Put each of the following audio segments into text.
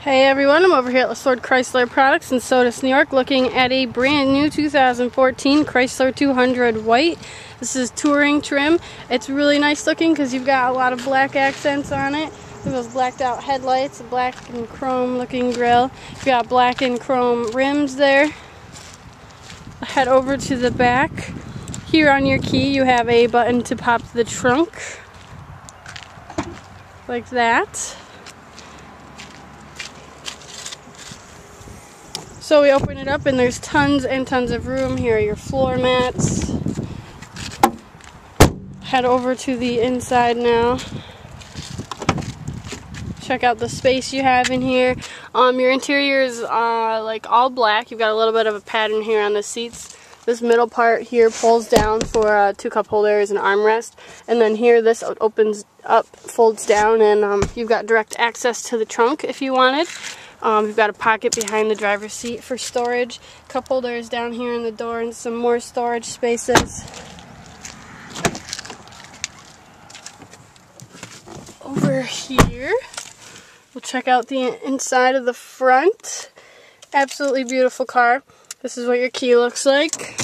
Hey everyone, I'm over here at Lessord Chrysler Products in Sodus, New York looking at a brand new 2014 Chrysler 200 White. This is touring trim. It's really nice looking because you've got a lot of black accents on it. Those blacked out headlights, black and chrome looking grill. You've got black and chrome rims there. Head over to the back. Here on your key you have a button to pop the trunk. Like that. So we open it up and there's tons and tons of room. Here are your floor mats. Head over to the inside now. Check out the space you have in here. Um, your interior is uh, like all black. You've got a little bit of a pattern here on the seats. This middle part here pulls down for uh, two cup holders and armrest. And then here this opens up, folds down, and um, you've got direct access to the trunk if you wanted. Um, we've got a pocket behind the driver's seat for storage. Cup holders down here in the door and some more storage spaces. Over here, we'll check out the inside of the front. Absolutely beautiful car. This is what your key looks like.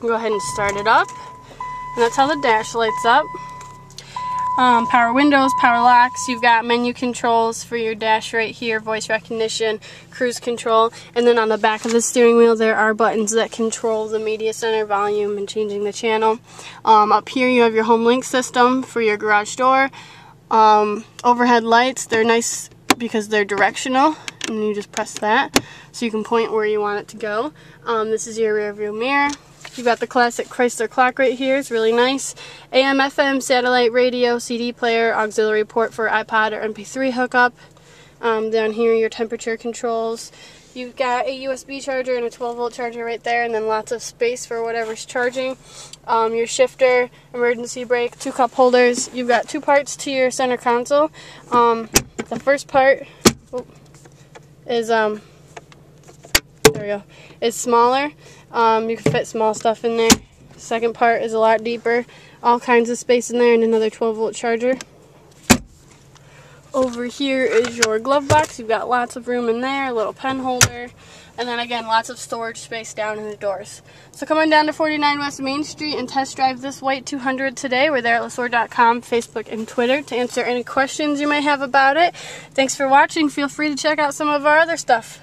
Go ahead and start it up. And that's how the dash lights up um, power windows, power locks. You've got menu controls for your dash right here, voice recognition, cruise control, and then on the back of the steering wheel there are buttons that control the media center volume and changing the channel. Um, up here you have your HomeLink system for your garage door. Um, overhead lights, they're nice because they're directional and you just press that so you can point where you want it to go. Um, this is your rear view mirror. You've got the classic Chrysler clock right here. It's really nice. AM, FM, satellite radio, CD player, auxiliary port for iPod or MP3 hookup. Um, down here, your temperature controls. You've got a USB charger and a 12 volt charger right there, and then lots of space for whatever's charging. Um, your shifter, emergency brake, two cup holders. You've got two parts to your center console. Um, the first part oh, is um, there we go. It's smaller. Um, you can fit small stuff in there. Second part is a lot deeper. All kinds of space in there and another 12 volt charger. Over here is your glove box. You've got lots of room in there, a little pen holder, and then again, lots of storage space down in the doors. So come on down to 49 West Main Street and test drive this white 200 today. We're there at Lessord.com, Facebook, and Twitter to answer any questions you may have about it. Thanks for watching. Feel free to check out some of our other stuff.